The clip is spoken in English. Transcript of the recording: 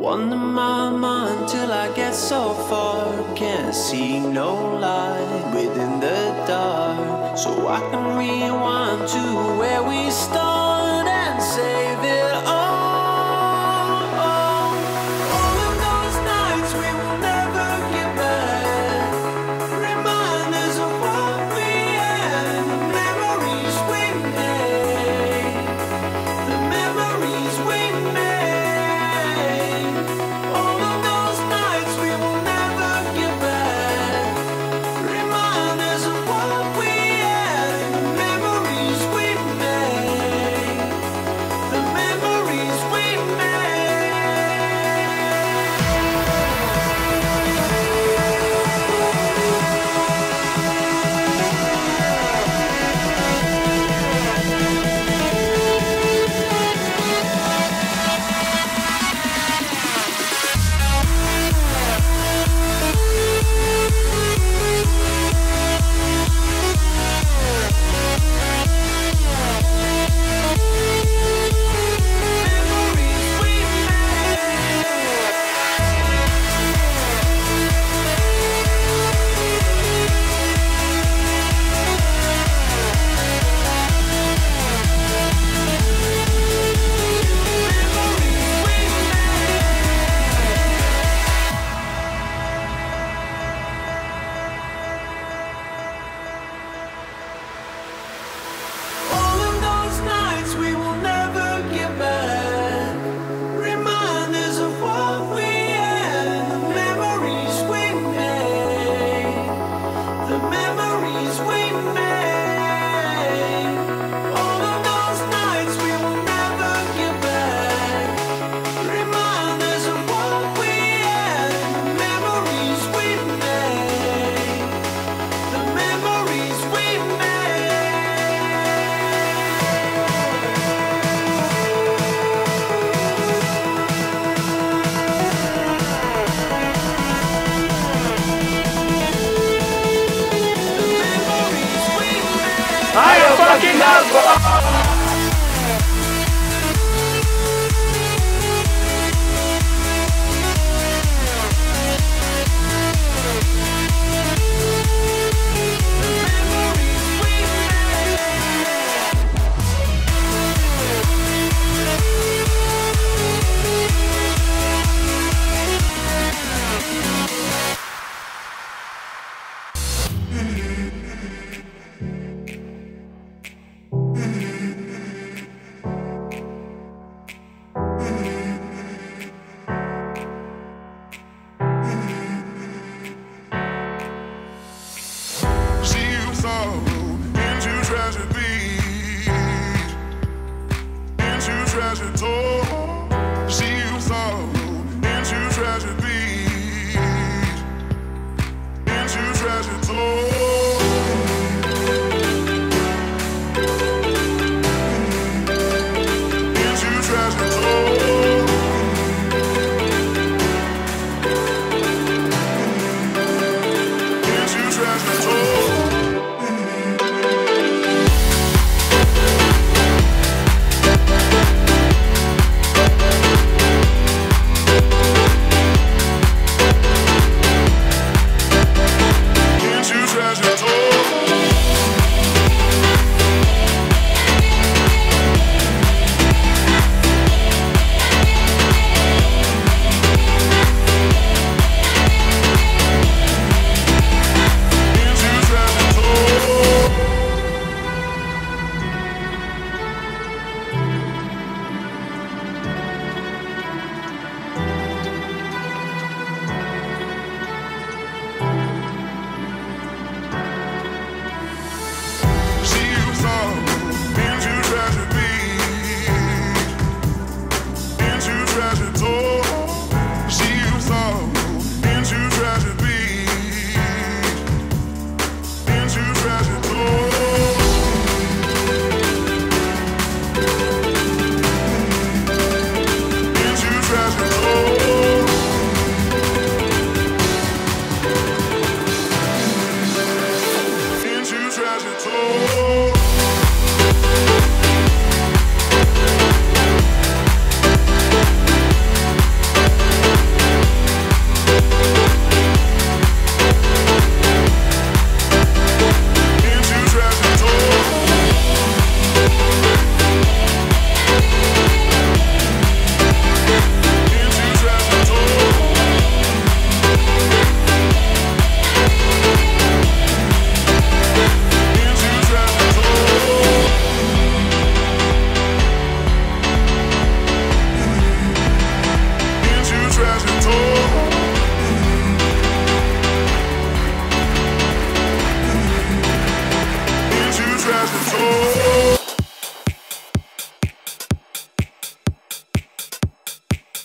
Wander my mind till I get so far. Can't see no light within the dark. So I can rewind to where we started. fucking up.